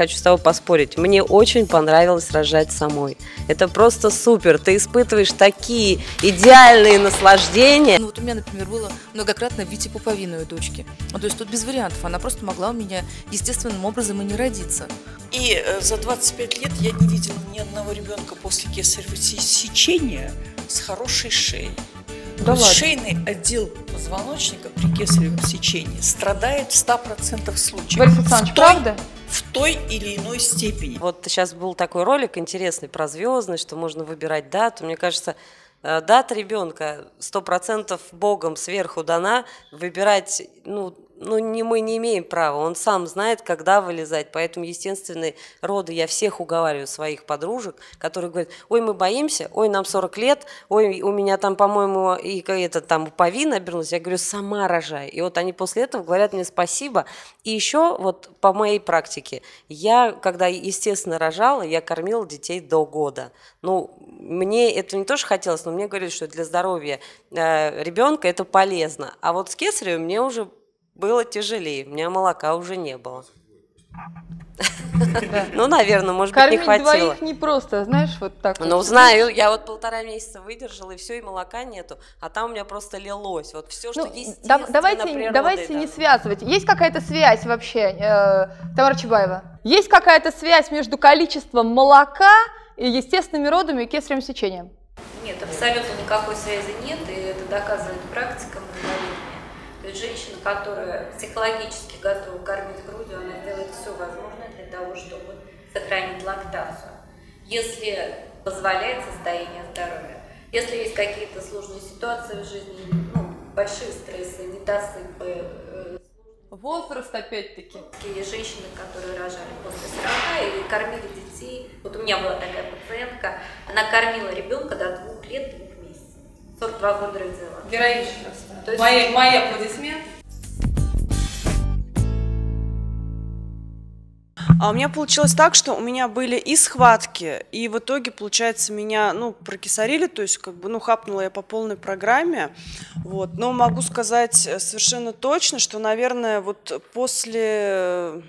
хочу с тобой поспорить. Мне очень понравилось рожать самой. Это просто супер. Ты испытываешь такие идеальные наслаждения. Ну вот у меня, например, было многократно видеть пуповину у дочки. Ну, то есть тут без вариантов. Она просто могла у меня естественным образом и не родиться. И э, за 25 лет я не видела ни одного ребенка после кесарево сечения с хорошей шеей. Да ладно? Шейный отдел позвоночника при кесаревом сечении страдает в 100% случаев. Борис Александрович, в той, правда? В той или иной степени. Вот сейчас был такой ролик интересный про звездность, что можно выбирать дату. Мне кажется, дата ребенка сто процентов Богом сверху дана. Выбирать, ну, ну не, мы не имеем права. Он сам знает, когда вылезать. Поэтому естественные роды я всех уговариваю, своих подружек, которые говорят, ой, мы боимся, ой, нам 40 лет, ой, у меня там, по-моему, и это там пуповина обернулась. Я говорю, сама рожай. И вот они после этого говорят мне спасибо. И еще вот по моей практике, я, когда естественно рожала, я кормила детей до года. Ну, мне это не то, что хотелось, но мне говорили, что для здоровья э, ребенка это полезно. А вот с кесаревым мне уже было тяжелее, у меня молока уже не было. Ну, наверное, может быть, не Кормить хватило. двоих не просто, знаешь, вот так. Ну, знаю, я вот полтора месяца выдержала, и все, и молока нету, а там у меня просто лилось. Вот все, что Ну, да- давайте, давайте не связывать. Есть какая-то связь вообще, э, Тамара Чебаева? Есть какая-то связь между количеством молока и естественными родами и кесаревым сечением? Нет, абсолютно никакой связи нет, и это доказывает практика многолетняя. То есть женщина, которая психологически готова кормить грудью, она сделает все возможное для того, чтобы сохранить лактацию. Если позволяет состояние здоровья. Если есть какие-то сложные ситуации в жизни, ну, большие стрессы, недосыпы, э, Возраст опять-таки. есть женщины, которые рожали после 40 и кормили детей. Вот у меня была такая пациентка, она кормила ребенка до двух лет, двух месяцев. 42 года родила. Героично. То есть- Мои, мои аплодисменты. А у меня получилось так, что у меня были и схватки, и в итоге, получается, меня, ну, прокисарили, то есть, как бы, ну, хапнула я по полной программе, вот. Но могу сказать э, совершенно точно, что, наверное, вот после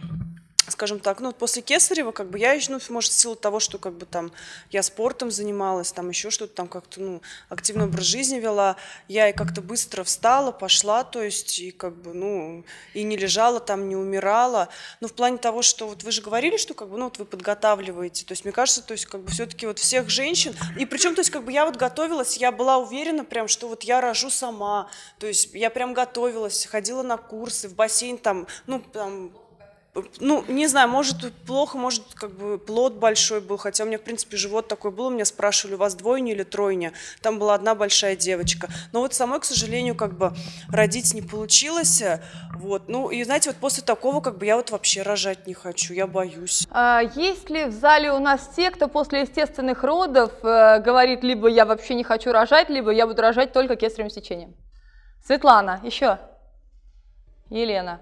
скажем так, ну, после Кесарева, как бы, я еще, ну, может, в силу того, что, как бы, там, я спортом занималась, там, еще что-то, там, как-то, ну, активный образ жизни вела, я и как-то быстро встала, пошла, то есть, и, как бы, ну, и не лежала там, не умирала, ну, в плане того, что, вот, вы же говорили, что, как бы, ну, вот, вы подготавливаете, то есть, мне кажется, то есть, как бы, все-таки вот всех женщин, и причем, то есть, как бы, я вот готовилась, я была уверена прям, что вот я рожу сама, то есть, я прям готовилась, ходила на курсы, в бассейн, там, ну, там, ну, не знаю, может, плохо, может, как бы плод большой был, хотя у меня, в принципе, живот такой был, меня спрашивали, у вас двойня или тройня, там была одна большая девочка, но вот самой, к сожалению, как бы родить не получилось, вот, ну, и знаете, вот после такого, как бы, я вот вообще рожать не хочу, я боюсь. А, есть ли в зале у нас те, кто после естественных родов э, говорит, либо я вообще не хочу рожать, либо я буду рожать только кесаревым сечением? Светлана, еще? Елена.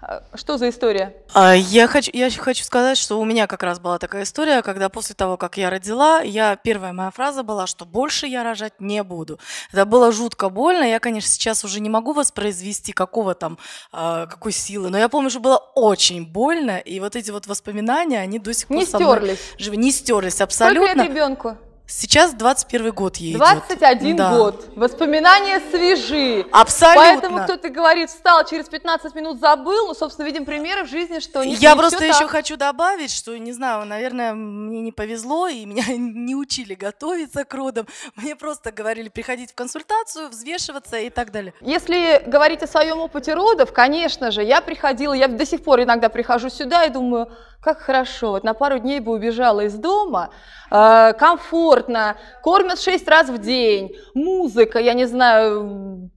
А, Что за история? А, Я хочу, я хочу сказать, что у меня как раз была такая история, когда после того, как я родила, я первая моя фраза была, что больше я рожать не буду. Это было жутко больно. Я, конечно, сейчас уже не могу воспроизвести какого там, а, какой силы, но я помню, что было очень больно, и вот эти вот воспоминания, они до сих пор Не со мной стерлись. живы. Не стерлись Сколько абсолютно. лет ребенку? Сейчас 21 год ей идет. 21 Да. год. Воспоминания свежи. Абсолютно. Поэтому кто-то говорит, встал, через 15 минут забыл. Ну, собственно, видим примеры в жизни, что не Я просто всё еще так. хочу добавить, что, не знаю, наверное, мне не повезло, и меня не учили готовиться к родам. Мне просто говорили приходить в консультацию, взвешиваться и так далее. Если говорить о своем опыте родов, конечно же, я приходила, я до сих пор иногда прихожу сюда и думаю, как хорошо, вот на пару дней бы убежала из дома, э, комфортно, кормят шесть раз в день, музыка, я не знаю,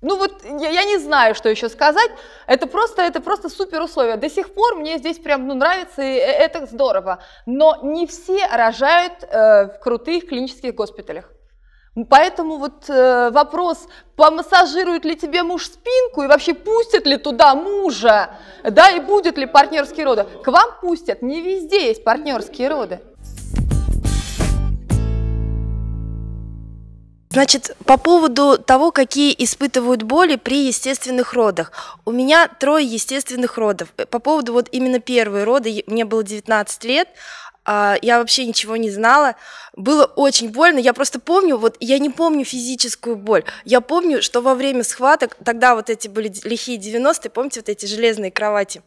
ну вот я, я не знаю, что еще сказать. Это просто, это просто супер условия. До сих пор мне здесь прям ну, нравится, и э- это здорово. Но не все рожают э, в крутых клинических госпиталях. Поэтому вот э, вопрос, помассажирует ли тебе муж спинку и вообще пустят ли туда мужа, да, и будет ли партнерские роды. К вам пустят, не везде есть партнерские роды. Значит, по поводу того, какие испытывают боли при естественных родах. У меня трое естественных родов. По поводу вот именно первой роды, мне было 19 лет, я вообще ничего не знала. Было очень больно. Я просто помню, вот я не помню физическую боль. Я помню, что во время схваток, тогда вот эти были лихие 90-е, помните, вот эти железные кровати?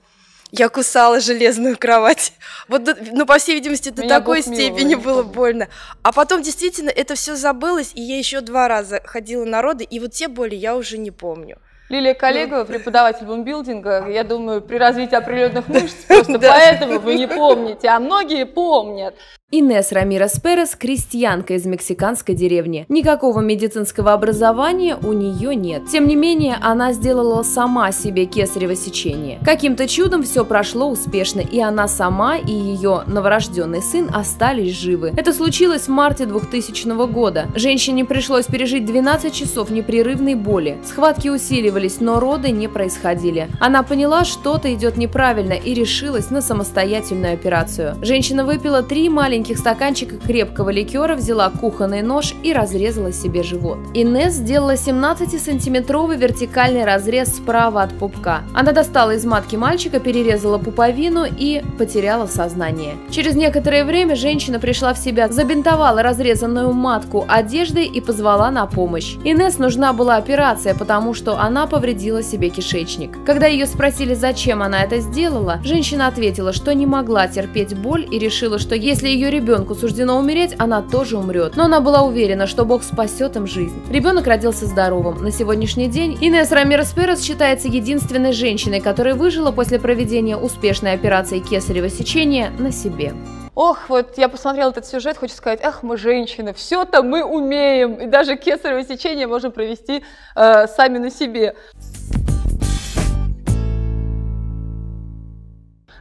Я кусала железную кровать. Вот, ну, по всей видимости, до Меня такой степени было больно. А потом действительно это все забылось, и я еще два раза ходила на роды, и вот те боли я уже не помню. Лилия Коллегова, преподаватель бумбилдинга, я думаю, при развитии определенных мышц, просто поэтому вы не помните, а многие помнят. Инес Рамирес Перес – крестьянка из мексиканской деревни. Никакого медицинского образования у нее нет. Тем не менее, она сделала сама себе кесарево сечение. Каким-то чудом все прошло успешно, и она сама и ее новорожденный сын остались живы. Это случилось в марте 2000 года. Женщине пришлось пережить 12 часов непрерывной боли. Схватки усиливались, но роды не происходили. Она поняла, что-то идет неправильно и решилась на самостоятельную операцию. Женщина выпила три маленьких стаканчика крепкого ликера взяла кухонный нож и разрезала себе живот. Инесс сделала 17-сантиметровый вертикальный разрез справа от пупка. Она достала из матки мальчика, перерезала пуповину и потеряла сознание. Через некоторое время женщина пришла в себя, забинтовала разрезанную матку одеждой и позвала на помощь. Инесс нужна была операция, потому что она повредила себе кишечник. Когда ее спросили, зачем она это сделала, женщина ответила, что не могла терпеть боль и решила, что если ее ребенку суждено умереть, она тоже умрет. Но она была уверена, что Бог спасет им жизнь. Ребенок родился здоровым. На сегодняшний день Инесс Рамирес Перес считается единственной женщиной, которая выжила после проведения успешной операции кесарево сечения на себе. Ох, вот я посмотрела этот сюжет, хочу сказать, ах, мы женщины, все-то мы умеем, и даже кесарево сечение можем провести э, сами на себе.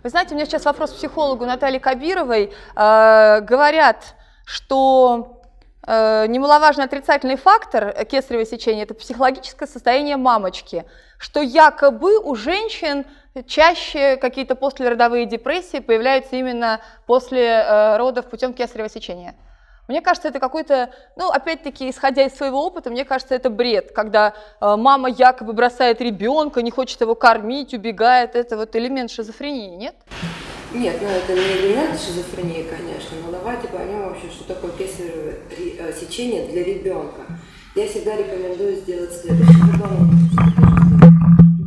Вы знаете, у меня сейчас вопрос психологу Натальи Кабировой. Э, говорят, что немаловажный отрицательный фактор кесарево сечения – это психологическое состояние мамочки, что якобы у женщин чаще какие-то послеродовые депрессии появляются именно после э, родов путем кесарево сечения. Мне кажется, это какой-то, ну, опять-таки, исходя из своего опыта, мне кажется, это бред, когда э, мама якобы бросает ребенка, не хочет его кормить, убегает. Это вот элемент шизофрении, нет? Нет, ну это не элемент шизофрении, конечно, но давайте поймем вообще, что такое кесарево сечение для ребенка. Я всегда рекомендую сделать следующее.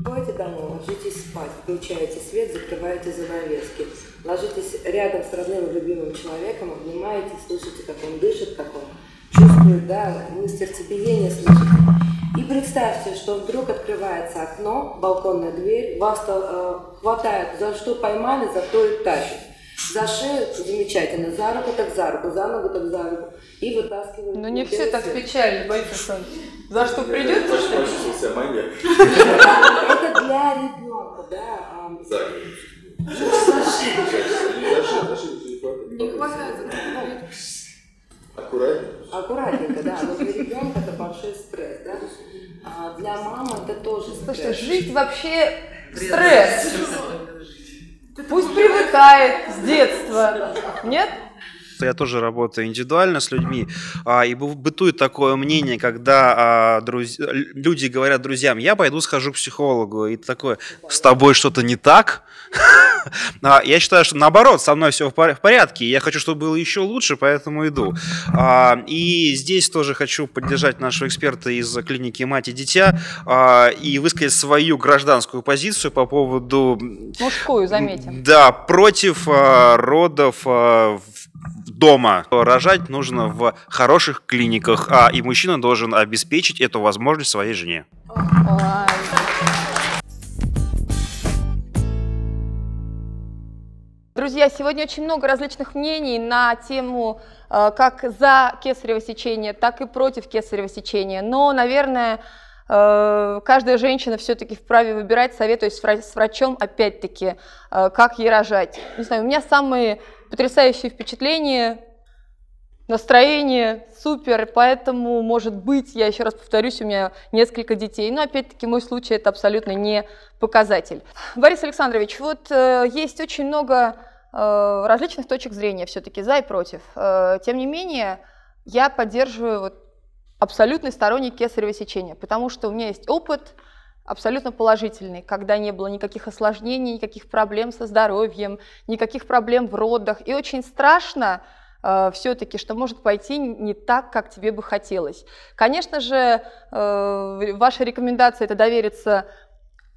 Приходите домой, ложитесь спать, включаете свет, закрываете занавески ложитесь рядом с родным и любимым человеком, обнимаете, слышите, как он дышит, как он чувствует, да, вы сердцебиение слышите. И представьте, что вдруг открывается окно, балконная дверь, вас э, хватает, за что поймали, за то и тащат. За шею замечательно, за руку так за руку, за ногу так за руку. И вытаскивают. Ну не все так печально, Борис За что придется, что ли? Это для ребенка, да. За не хватает. Аккуратненько. Аккуратненько, да. Но для ребенка это большой стресс, да. А для мамы это тоже стресс. Слушайте, жить вообще стресс. Пусть привыкает с детства. Нет? Я тоже работаю индивидуально с людьми, а, и бытует такое мнение, когда а, друз... люди говорят друзьям, я пойду схожу к психологу, и такое, с тобой что-то не так? А, я считаю, что наоборот, со мной все в порядке, я хочу, чтобы было еще лучше, поэтому иду. А, и здесь тоже хочу поддержать нашего эксперта из клиники «Мать и дитя» а, и высказать свою гражданскую позицию по поводу... Мужскую, заметим. Да, против родов в дома. Рожать нужно в хороших клиниках, а и мужчина должен обеспечить эту возможность своей жене. Друзья, сегодня очень много различных мнений на тему э, как за кесарево сечение, так и против кесарево сечения. Но, наверное, э, каждая женщина все-таки вправе выбирать, советуясь с врачом, опять-таки, э, как ей рожать. Не знаю, у меня самые потрясающие впечатления, настроение супер, поэтому, может быть, я еще раз повторюсь, у меня несколько детей, но опять-таки мой случай это абсолютно не показатель. Борис Александрович, вот э, есть очень много э, различных точек зрения все-таки за и против. Э, тем не менее, я поддерживаю вот абсолютный сторонник кесарево сечения, потому что у меня есть опыт абсолютно положительный, когда не было никаких осложнений, никаких проблем со здоровьем, никаких проблем в родах. И очень страшно э, все-таки, что может пойти не так, как тебе бы хотелось. Конечно же, э, ваша рекомендация – это довериться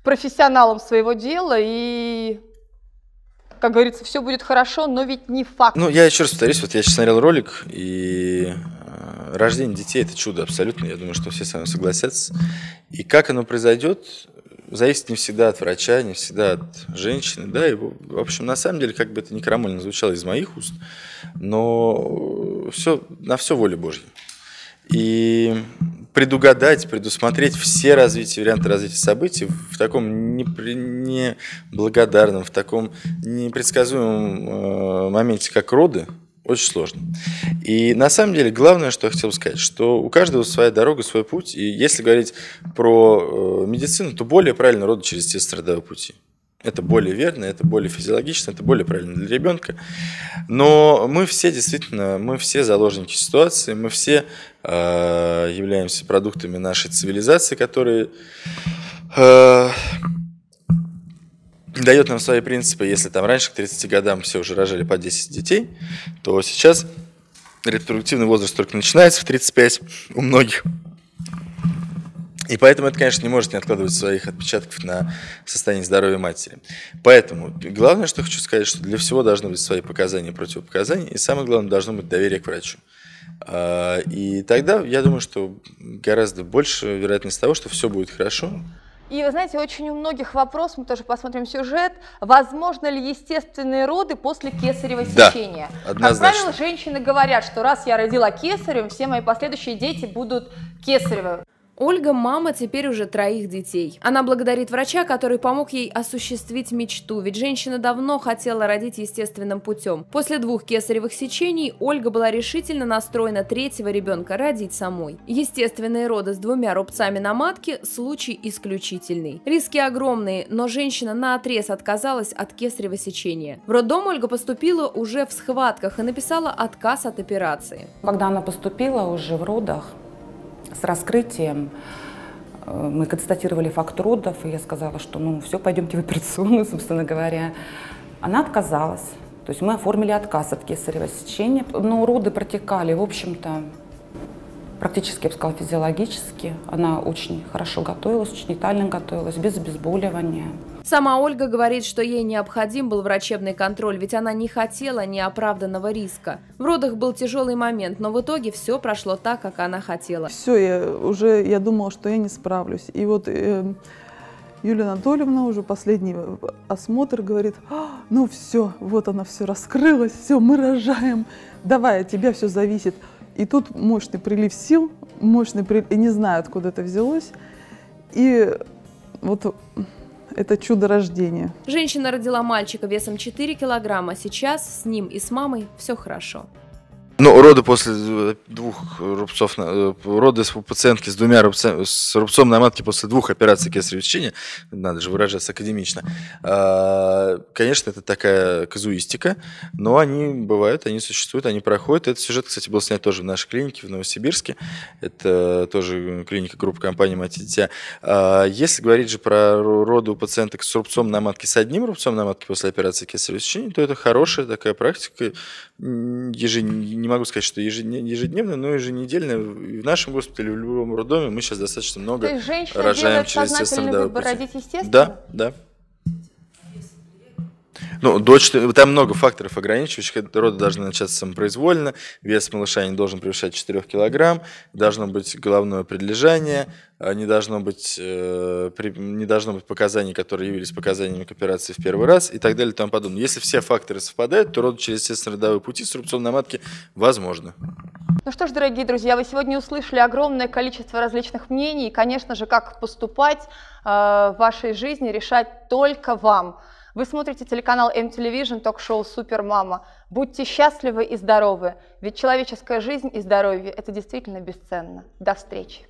профессионалам своего дела и как говорится, все будет хорошо, но ведь не факт. Ну, я еще раз повторюсь, вот я сейчас смотрел ролик, и э, рождение детей – это чудо абсолютно, я думаю, что все со мной согласятся. И как оно произойдет, зависит не всегда от врача, не всегда от женщины, да, и, в общем, на самом деле, как бы это не крамольно звучало из моих уст, но все, на все воля Божья. И предугадать, предусмотреть все развития, варианты развития событий в таком неблагодарном, в таком непредсказуемом э, моменте, как роды, очень сложно. И на самом деле главное, что я хотел сказать, что у каждого своя дорога, свой путь. И если говорить про э, медицину, то более правильно роды через естественно пути. Это более верно, это более физиологично, это более правильно для ребенка. Но мы все действительно, мы все заложники ситуации, мы все э, являемся продуктами нашей цивилизации, которые э, дает нам свои принципы. Если там раньше к 30 годам все уже рожали по 10 детей, то сейчас репродуктивный возраст только начинается в 35 у многих. И поэтому это, конечно, не может не откладывать своих отпечатков на состояние здоровья матери. Поэтому главное, что хочу сказать, что для всего должны быть свои показания и противопоказания, и самое главное, должно быть доверие к врачу. А, и тогда, я думаю, что гораздо больше вероятность того, что все будет хорошо, и вы знаете, очень у многих вопрос, мы тоже посмотрим сюжет, возможно ли естественные роды после кесарево сечения? Да, однозначно. Как правило, женщины говорят, что раз я родила кесаревым, все мои последующие дети будут кесаревы. Ольга – мама теперь уже троих детей. Она благодарит врача, который помог ей осуществить мечту, ведь женщина давно хотела родить естественным путем. После двух кесаревых сечений Ольга была решительно настроена третьего ребенка родить самой. Естественные роды с двумя рубцами на матке – случай исключительный. Риски огромные, но женщина на отрез отказалась от кесарево сечения. В роддом Ольга поступила уже в схватках и написала отказ от операции. Когда она поступила уже в родах, с раскрытием э, мы констатировали факт родов, и я сказала, что ну все, пойдемте в операционную, собственно говоря. Она отказалась. То есть мы оформили отказ от кесарево сечения, но роды протекали, в общем-то, практически, я бы сказала, физиологически. Она очень хорошо готовилась, очень детально готовилась, без обезболивания. Сама Ольга говорит, что ей необходим был врачебный контроль, ведь она не хотела неоправданного риска. В родах был тяжелый момент, но в итоге все прошло так, как она хотела. Все, я уже я думала, что я не справлюсь. И вот э, Юлия Анатольевна уже последний осмотр говорит, а, ну все, вот она все раскрылась, все, мы рожаем, давай, от тебя все зависит. И тут мощный прилив сил, мощный прилив, не знаю, откуда это взялось. И вот это чудо рождения. Женщина родила мальчика весом 4 килограмма. Сейчас с ним и с мамой все хорошо. Ну, роды после двух рубцов, э, роды у пациентки с двумя рубцами, с рубцом на матке после двух операций кесарево сечения, надо же выражаться академично, а, конечно, это такая казуистика, но они бывают, они существуют, они проходят. Этот сюжет, кстати, был снят тоже в нашей клинике в Новосибирске, это тоже клиника группы компании «Мать и дитя». А, если говорить же про роды у пациенток с рубцом на матке, с одним рубцом на матке после операции кесарево сечения, то это хорошая такая практика, ежедневно не могу сказать, что ежедневно, но еженедельно в нашем госпитале, в любом роддоме мы сейчас достаточно много рожаем через естественный выбор родить естественно? Да, да. Ну, до 4, там много факторов ограничивающих. Роды должны начаться самопроизвольно, вес малыша не должен превышать 4 килограмм, должно быть головное предлежание, а не должно быть, э, не должно быть показаний, которые явились показаниями к операции в первый раз и так далее и тому подобное. Если все факторы совпадают, то роды через естественно родовые пути с рубцом на матке возможно. Ну что ж, дорогие друзья, вы сегодня услышали огромное количество различных мнений. И, конечно же, как поступать э, в вашей жизни, решать только вам. Вы смотрите телеканал M-Television, ток-шоу «Супер Мама». Будьте счастливы и здоровы, ведь человеческая жизнь и здоровье – это действительно бесценно. До встречи!